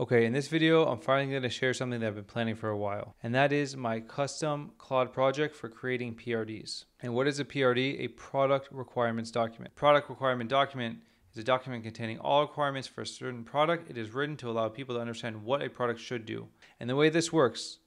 Okay, in this video, I'm finally going to share something that I've been planning for a while, and that is my custom Claude project for creating PRDs. And what is a PRD? A product requirements document. Product requirement document is a document containing all requirements for a certain product. It is written to allow people to understand what a product should do. And the way this works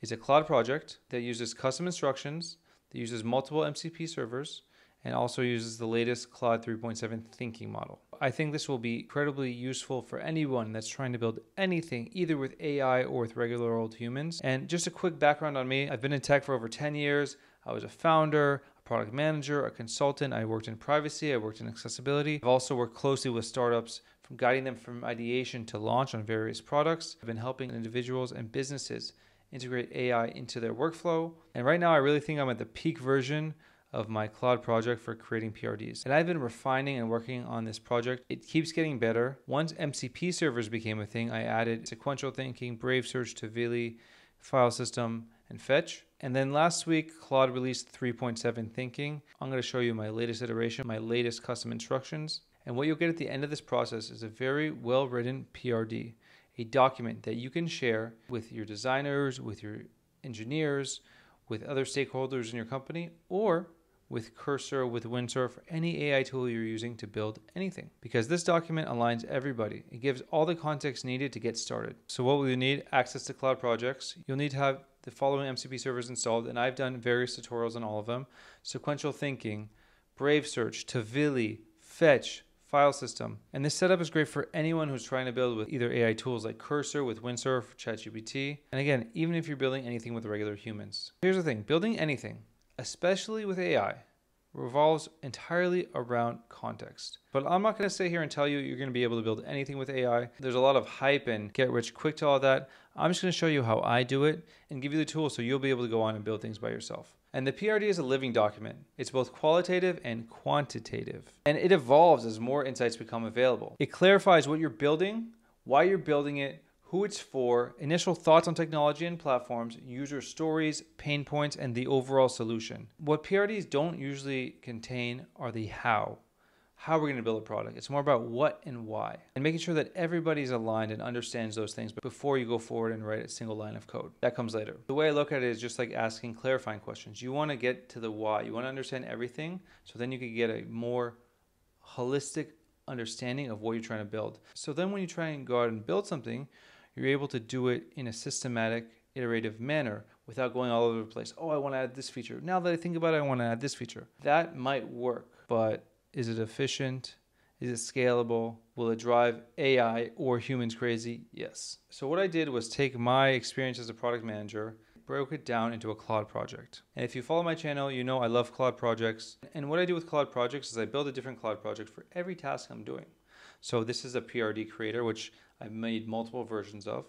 is a Claude project that uses custom instructions, that uses multiple MCP servers, and also uses the latest Claude 3.7 thinking model. I think this will be incredibly useful for anyone that's trying to build anything, either with AI or with regular old humans. And just a quick background on me I've been in tech for over 10 years. I was a founder, a product manager, a consultant. I worked in privacy, I worked in accessibility. I've also worked closely with startups from guiding them from ideation to launch on various products. I've been helping individuals and businesses integrate AI into their workflow. And right now, I really think I'm at the peak version of my Claude project for creating PRDs. And I've been refining and working on this project. It keeps getting better. Once MCP servers became a thing, I added sequential thinking, Brave Search, Tavily, file system, and fetch. And then last week, Claude released 3.7 thinking. I'm going to show you my latest iteration, my latest custom instructions. And what you'll get at the end of this process is a very well written PRD, a document that you can share with your designers, with your engineers, with other stakeholders in your company, or with Cursor, with Windsurf, any AI tool you're using to build anything. Because this document aligns everybody. It gives all the context needed to get started. So what will you need? Access to Claude projects. You'll need to have the following MCP servers installed, and I've done various tutorials on all of them. Sequential thinking, Brave Search, Tavily, Fetch, file system. And this setup is great for anyone who's trying to build with either AI tools like Cursor, with Windsurf, ChatGPT. And again, even if you're building anything with regular humans. Here's the thing, building anything, especially with AI, revolves entirely around context. But I'm not going to sit here and tell you you're going to be able to build anything with AI. There's a lot of hype and get rich quick to all that. I'm just going to show you how I do it and give you the tools so you'll be able to go on and build things by yourself. And the PRD is a living document. It's both qualitative and quantitative. And it evolves as more insights become available. It clarifies what you're building, why you're building it, who it's for, initial thoughts on technology and platforms, user stories, pain points, and the overall solution. What PRDs don't usually contain are the how. How we're going to build a product. It's more about what and why, and making sure that everybody's aligned and understands those things before you go forward and write a single line of code. That comes later. The way I look at it is just like asking clarifying questions. You want to get to the why, you want to understand everything, so then you can get a more holistic understanding of what you're trying to build. So then when you try and go out and build something, you're able to do it in a systematic, iterative manner without going all over the place. Oh, I want to add this feature. Now that I think about it, I want to add this feature. That might work, but is it efficient? Is it scalable? Will it drive AI or humans crazy? Yes. So, what I did was take my experience as a product manager, broke it down into a Claude project. And if you follow my channel, you know I love Claude projects. And what I do with Claude projects is I build a different Claude project for every task I'm doing. So, this is a PRD creator, which I've made multiple versions of.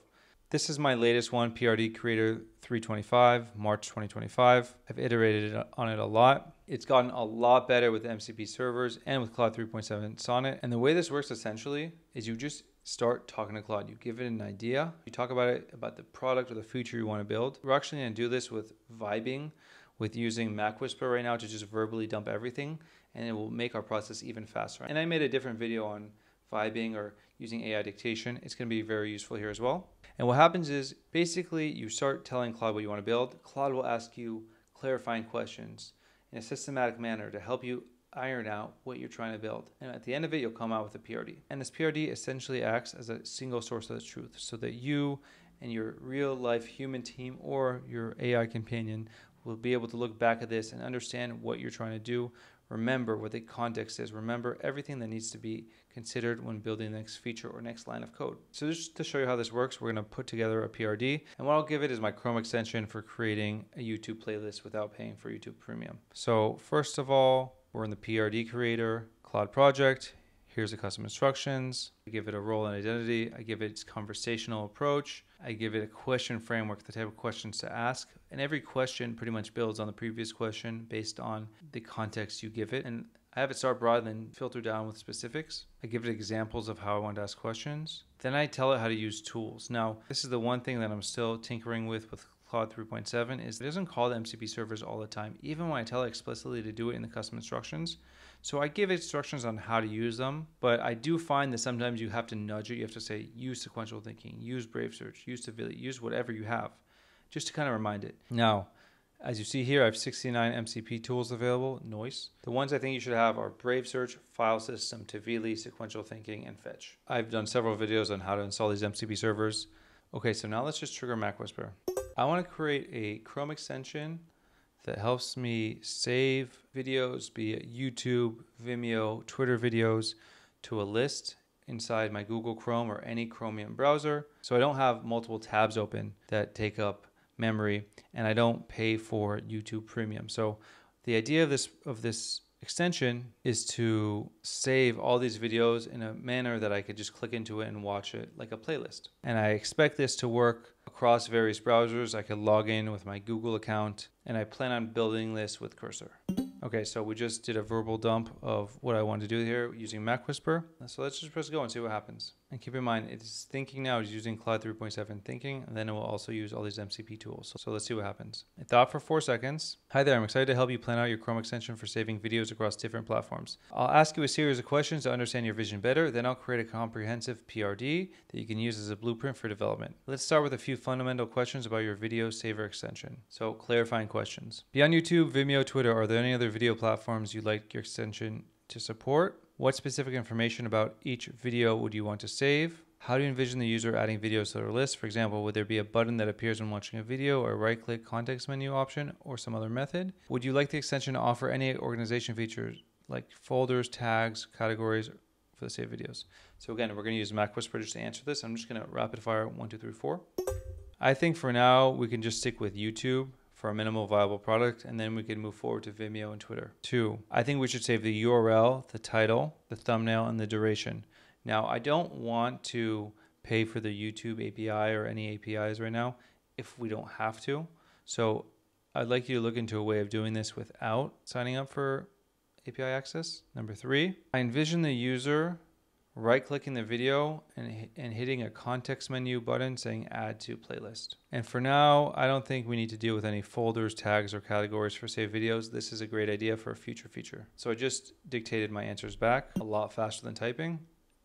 This is my latest one, PRD Creator 325, March 2025. I've iterated on it a lot. It's gotten a lot better with MCP servers and with Claude 3.7 Sonnet. And the way this works essentially is you just start talking to Claude. You give it an idea, you talk about it, about the product or the feature you want to build. We're actually going to do this with vibing, with using Mac Whisper right now to just verbally dump everything, and it will make our process even faster. And I made a different video on vibing or using AI dictation, it's going to be very useful here as well. And what happens is basically you start telling Claude what you want to build. Claude will ask you clarifying questions in a systematic manner to help you iron out what you're trying to build. And at the end of it, you'll come out with a PRD. And this PRD essentially acts as a single source of the truth so that you and your real life human team or your AI companion will be able to look back at this and understand what you're trying to do remember what the context is. Remember everything that needs to be considered when building the next feature or next line of code. So just to show you how this works, we're going to put together a PRD. And what I'll give it is my Chrome extension for creating a YouTube playlist without paying for YouTube Premium. So first of all, we're in the PRD creator, Claude project. Here's the custom instructions. I give it a role and identity. I give it its conversational approach. I give it a question framework, the type of questions to ask. And every question pretty much builds on the previous question based on the context you give it. And have it start broad and then filter down with specifics. I give it examples of how I want to ask questions. Then I tell it how to use tools. Now, this is the one thing that I'm still tinkering with with Claude 3.7 is it doesn't call the MCP servers all the time, even when I tell it explicitly to do it in the custom instructions. So I give instructions on how to use them, but I do find that sometimes you have to nudge it. You have to say, use sequential thinking, use Brave Search, use use whatever you have, just to kind of remind it. Now, as you see here, I have 69 MCP tools available, Noise. The ones I think you should have are Brave Search, File System, Tavily, Sequential Thinking, and Fetch. I've done several videos on how to install these MCP servers. Okay, so now let's just trigger MacWhisper. I want to create a Chrome extension that helps me save videos, be it YouTube, Vimeo, Twitter videos, to a list inside my Google Chrome or any Chromium browser. So I don't have multiple tabs open that take up memory and I don't pay for YouTube Premium. So the idea of this of this extension is to save all these videos in a manner that I could just click into it and watch it like a playlist. And I expect this to work across various browsers. I could log in with my Google account and I plan on building this with Cursor. Okay, so we just did a verbal dump of what I want to do here using Mac Whisper. So let's just press go and see what happens. And keep in mind, it's thinking now is using Claude 3.7 thinking, and then it will also use all these MCP tools. So let's see what happens. It thought for four seconds. Hi there, I'm excited to help you plan out your Chrome extension for saving videos across different platforms. I'll ask you a series of questions to understand your vision better, then I'll create a comprehensive PRD that you can use as a blueprint for development. Let's start with a few fundamental questions about your video saver extension. So clarifying questions. Beyond YouTube, Vimeo, Twitter, are there any other video platforms you'd like your extension to support? What specific information about each video would you want to save? How do you envision the user adding videos to their list? For example, would there be a button that appears when watching a video or a right click context menu option or some other method? Would you like the extension to offer any organization features like folders, tags, categories for the saved videos? So again, we're going to use MacWhisper just to answer this. I'm just going to rapid fire one, two, three, four. I think for now we can just stick with YouTube for a minimal viable product, and then we can move forward to Vimeo and Twitter. Two, I think we should save the URL, the title, the thumbnail, and the duration. Now, I don't want to pay for the YouTube API or any APIs right now if we don't have to. So I'd like you to look into a way of doing this without signing up for API access. Number three, I envision the user right clicking the video and, and hitting a context menu button saying add to playlist. And for now, I don't think we need to deal with any folders, tags, or categories for saved videos. This is a great idea for a future feature. So I just dictated my answers back a lot faster than typing.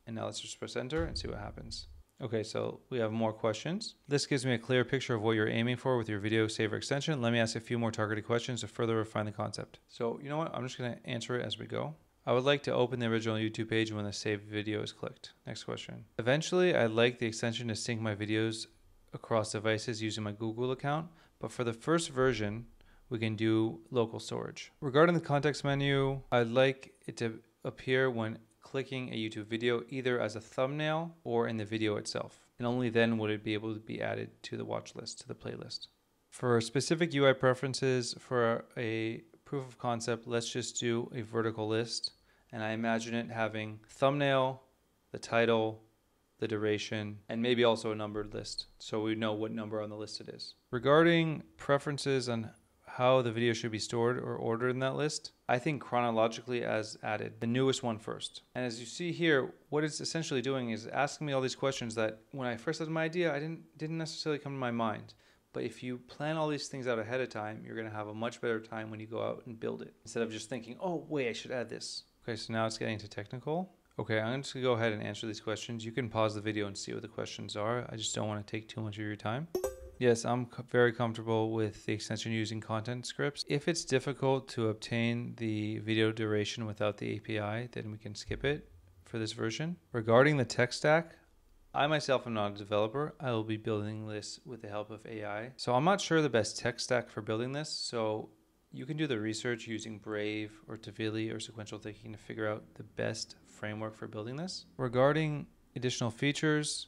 And now let's just press enter and see what happens. Okay, so we have more questions. This gives me a clear picture of what you're aiming for with your video saver extension. Let me ask a few more targeted questions to further refine the concept. So you know what? I'm just gonna answer it as we go. I would like to open the original YouTube page when the saved video is clicked. Next question. Eventually, I'd like the extension to sync my videos across devices using my Google account, but for the first version, we can do local storage. Regarding the context menu, I'd like it to appear when clicking a YouTube video either as a thumbnail or in the video itself. And only then would it be able to be added to the watch list, to the playlist. For specific UI preferences for a proof of concept, let's just do a vertical list. And I imagine it having thumbnail, the title, the duration, and maybe also a numbered list so we know what number on the list it is. Regarding preferences on how the video should be stored or ordered in that list, I think chronologically as added, the newest one first. And as you see here, what it's essentially doing is asking me all these questions that when I first had my idea, I didn't didn't necessarily come to my mind. But if you plan all these things out ahead of time, you're going to have a much better time when you go out and build it instead of just thinking, oh, wait, I should add this. Okay, so now it's getting to technical. Okay, I'm going to go ahead and answer these questions. You can pause the video and see what the questions are. I just don't want to take too much of your time. Yes, I'm very comfortable with the extension using content scripts. If it's difficult to obtain the video duration without the API, then we can skip it for this version. Regarding the tech stack, I myself am not a developer. I will be building this with the help of AI. So I'm not sure the best tech stack for building this. So you can do the research using Brave or Tavily or sequential thinking to figure out the best framework for building this. Regarding additional features,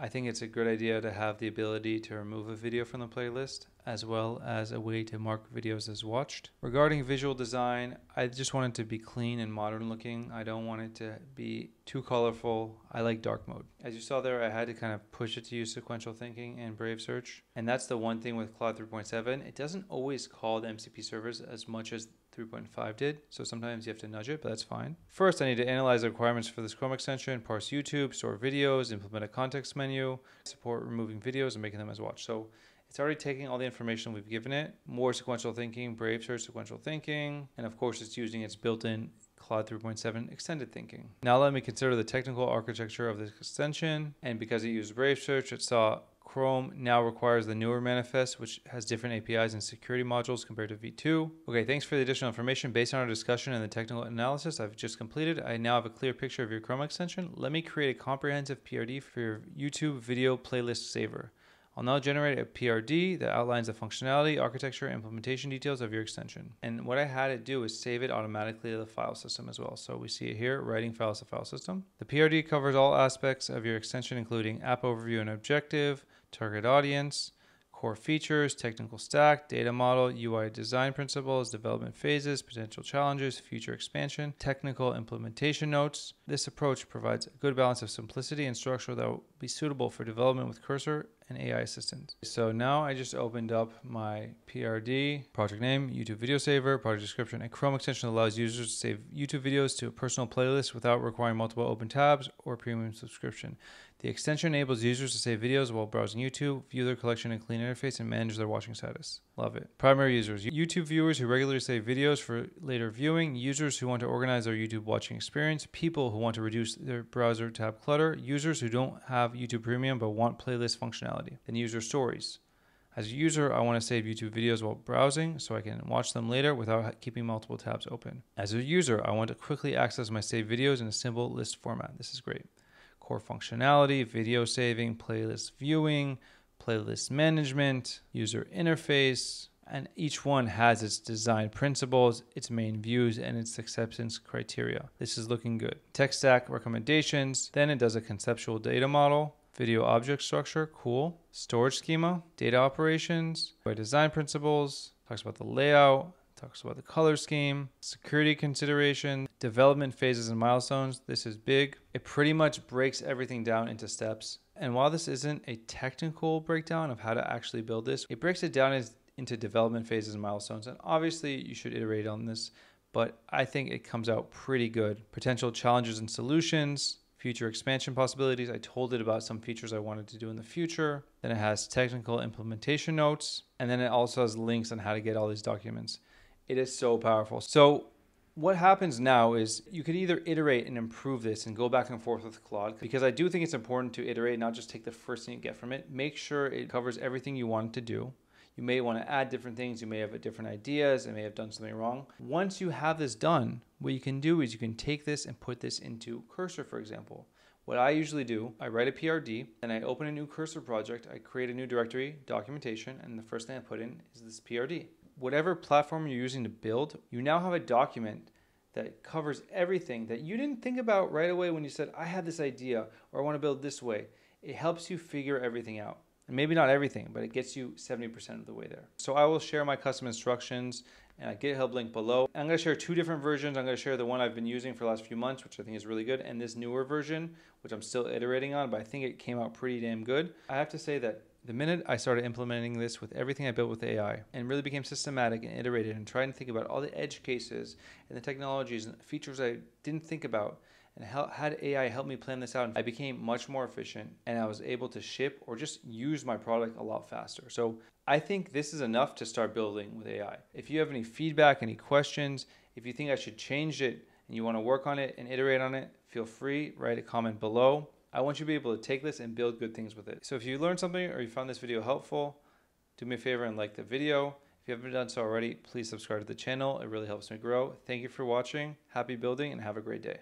I think it's a good idea to have the ability to remove a video from the playlist as well as a way to mark videos as watched. Regarding visual design, I just want it to be clean and modern looking. I don't want it to be too colorful. I like dark mode. As you saw there, I had to kind of push it to use sequential thinking and Brave Search. And that's the one thing with Claude 3.7. It doesn't always call the MCP servers as much as 3.5 did, so sometimes you have to nudge it, but that's fine. First, I need to analyze the requirements for this Chrome extension, parse YouTube, store videos, implement a context menu, support removing videos and making them as watch. So it's already taking all the information we've given it, more sequential thinking, Brave Search sequential thinking, and of course it's using its built-in Claude 3.7 extended thinking. Now let me consider the technical architecture of this extension. And because it used Brave Search, it saw Chrome now requires the newer manifest, which has different APIs and security modules compared to V2. Okay, thanks for the additional information. Based on our discussion and the technical analysis I've just completed, I now have a clear picture of your Chrome extension. Let me create a comprehensive PRD for your YouTube video playlist saver. I'll now generate a PRD that outlines the functionality, architecture, implementation details of your extension. And what I had it do is save it automatically to the file system as well. So we see it here, writing files to file system. The PRD covers all aspects of your extension, including app overview and objective, target audience, core features, technical stack, data model, UI design principles, development phases, potential challenges, future expansion, technical implementation notes. This approach provides a good balance of simplicity and structure that will be suitable for development with Cursor and AI Assistant. So now I just opened up my PRD, project name, YouTube Video Saver, project description, and Chrome extension allows users to save YouTube videos to a personal playlist without requiring multiple open tabs or premium subscription. The extension enables users to save videos while browsing YouTube, view their collection in a clean interface, and manage their watching status. Love it. Primary users YouTube viewers who regularly save videos for later viewing, users who want to organize their YouTube watching experience, people who want to reduce their browser tab clutter, users who don't have YouTube Premium but want playlist functionality. Then user stories. As a user, I want to save YouTube videos while browsing so I can watch them later without keeping multiple tabs open. As a user, I want to quickly access my saved videos in a simple list format. This is great core functionality, video saving, playlist viewing, playlist management, user interface, and each one has its design principles, its main views, and its acceptance criteria. This is looking good. Tech stack recommendations, then it does a conceptual data model, video object structure, cool, storage schema, data operations, by design principles, talks about the layout, talks about the color scheme, security consideration, development phases and milestones. This is big. It pretty much breaks everything down into steps. And while this isn't a technical breakdown of how to actually build this, it breaks it down as, into development phases and milestones. And obviously, you should iterate on this, but I think it comes out pretty good. Potential challenges and solutions, future expansion possibilities. I told it about some features I wanted to do in the future. Then it has technical implementation notes, and then it also has links on how to get all these documents. It is so powerful. So what happens now is you could either iterate and improve this and go back and forth with Claude because I do think it's important to iterate, not just take the first thing you get from it. Make sure it covers everything you want to do. You may want to add different things. You may have different ideas and may have done something wrong. Once you have this done, what you can do is you can take this and put this into Cursor, for example. What I usually do, I write a PRD and I open a new Cursor project. I create a new directory, documentation, and the first thing I put in is this PRD whatever platform you're using to build, you now have a document that covers everything that you didn't think about right away when you said, I have this idea or I want to build this way. It helps you figure everything out. And maybe not everything, but it gets you 70% of the way there. So I will share my custom instructions and a uh, GitHub link below. I'm gonna share two different versions. I'm gonna share the one I've been using for the last few months, which I think is really good, and this newer version, which I'm still iterating on, but I think it came out pretty damn good. I have to say that the minute I started implementing this with everything I built with AI and really became systematic and iterated and tried to think about all the edge cases and the technologies and features I didn't think about and how, had AI help me plan this out, I became much more efficient and I was able to ship or just use my product a lot faster. So I think this is enough to start building with AI. If you have any feedback, any questions, if you think I should change it and you want to work on it and iterate on it, feel free, write a comment below. I want you to be able to take this and build good things with it. So if you learned something or you found this video helpful, do me a favor and like the video. If you haven't done so already, please subscribe to the channel. It really helps me grow. Thank you for watching. Happy building and have a great day.